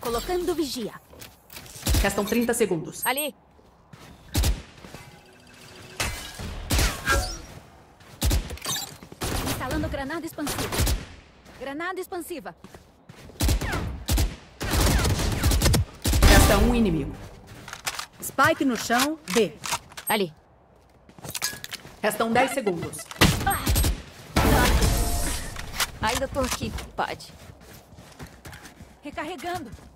Colocando vigia. Restam 30 segundos. Ali. Instalando granada expansiva. Granada expansiva. Resta um inimigo. Spike no chão, B. Ali. Restam 10 segundos. Ah. Ainda tô aqui, Pad. Recarregando.